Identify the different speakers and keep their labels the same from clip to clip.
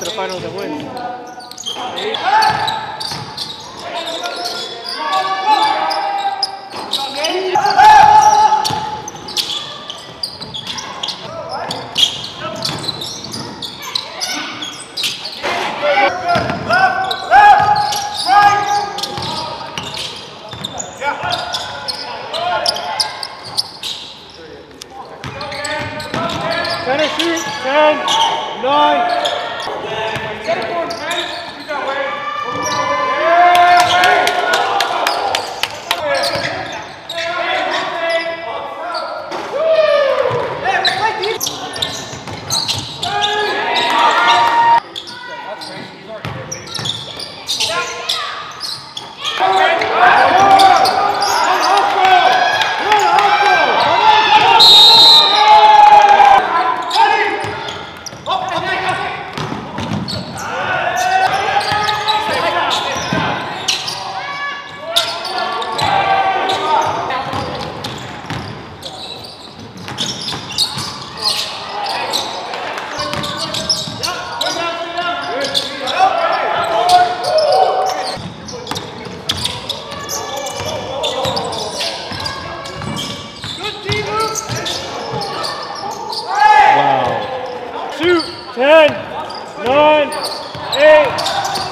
Speaker 1: final that wins. Center shoot, 10, 9. Wow. Shoot, 10, 9, 8,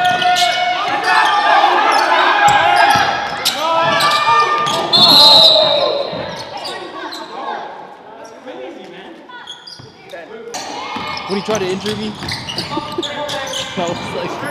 Speaker 2: When he tried to injure me, I was like,